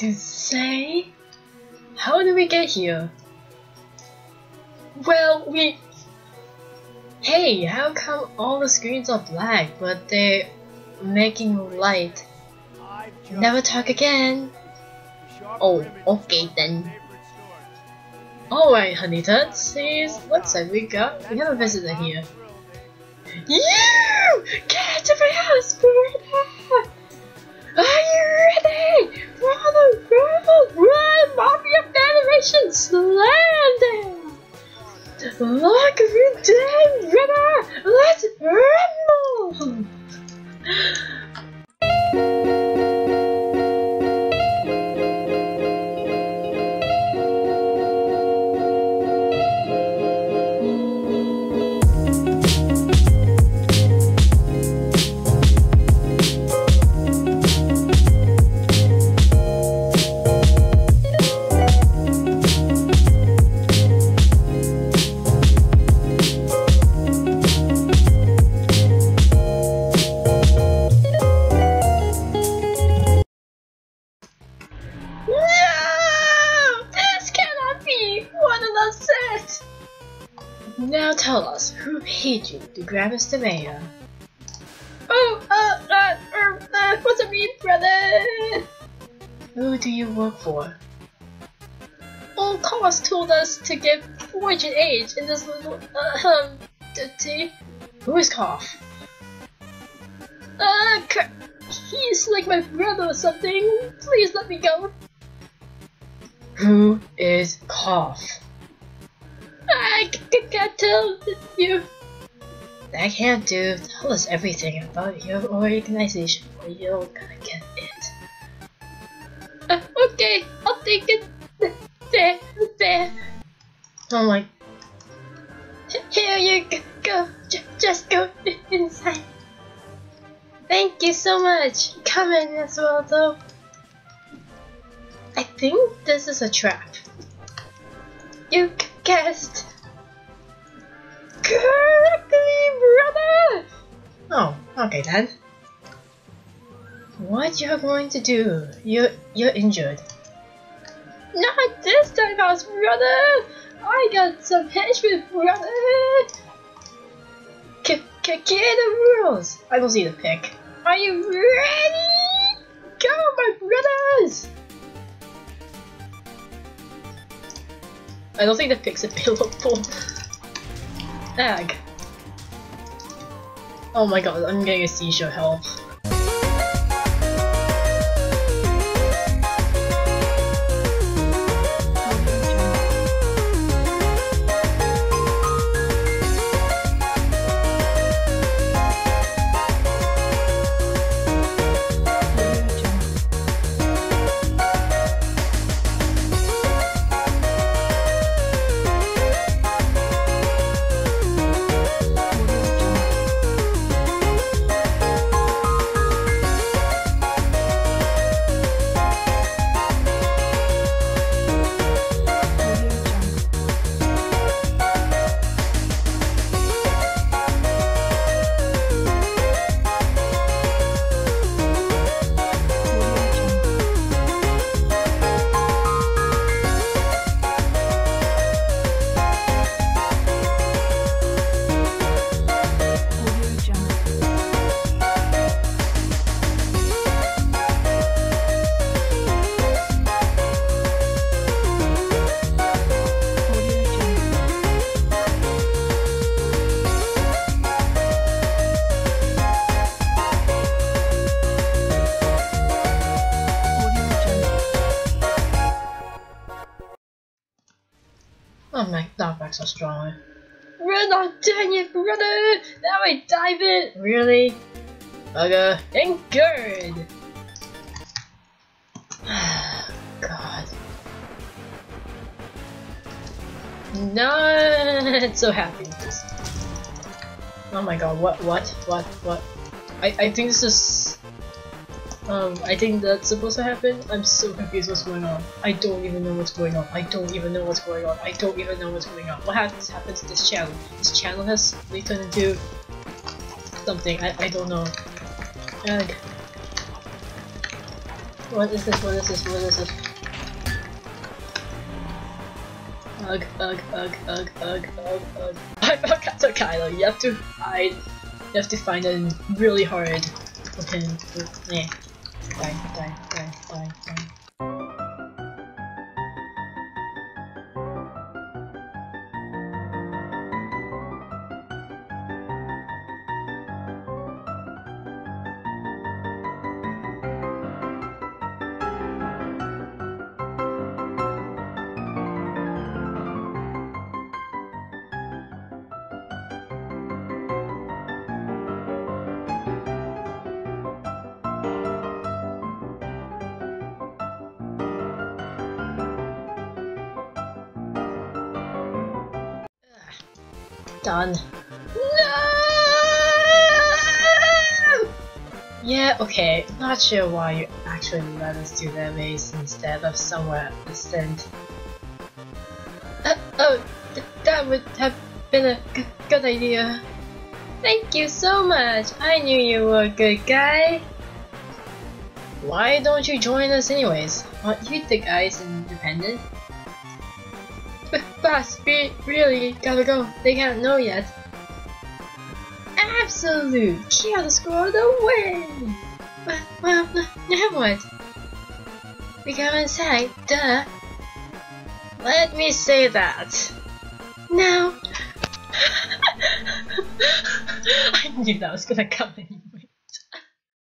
to say? How did we get here? Well, we... Hey, how come all the screens are black, but they're making light? Never talk again. Oh, okay then. Alright, honey tutsies, looks like we got, we have a visitor here. You! Get to my house! Are you ready? Run, run, Now tell us, who paid you to grab us the mayor? Oh, uh, uh, uh, uh, what's it mean, brother? Who do you work for? Old Cos told us to get fortune age in this little, uh, um, tea. Who is Cough? Uh, he's like my brother or something. Please let me go. Who is Cough? I can't tell you. I can't do. Tell us everything about your organization or you're gonna get it. Uh, okay, I'll take it. There, there. Oh my. Here you go. J- just go inside. Thank you so much. Come in as well, though. I think this is a trap. You guessed correctly, brother. Oh, okay then. What you're going to do? You're you're injured. Not this time, house brother. I got some henchman, brother. K- k- get the rules. I don't see the pick. Are you ready? Go, my brothers! I don't think the pick's available. Oh my god, I'm getting a seizure help. Oh my knockbacks are strong. We're not done yet, brother! Now I dive in! Really? Bugger. And good! God. Not so happy. Oh my god, what, what, what, what? I, I think this is... Um, I think that's supposed to happen. I'm so confused what's going on. I don't even know what's going on. I don't even know what's going on. I don't even know what's going on. What has happened to this channel? This channel has turned into something. I, I don't know. Ugh. What is this? What is this? What is this? Ugh, ugh, ugh, ugh, ugh, ugh, ugh. I forgot to Kylo. You have to hide. You have to find a really hard looking. Yeah. Die, die, die, die, die. Done. No! Yeah, okay. Not sure why you actually let us do that base instead of somewhere distant. Uh, oh, th that would have been a good idea. Thank you so much. I knew you were a good guy. Why don't you join us anyways? Aren't you the guys independent? Boss, we really gotta go. They can't know yet. Absolute! Score the win! Well, well, now what? We go inside, duh. Let me say that. No. I knew that was gonna come in.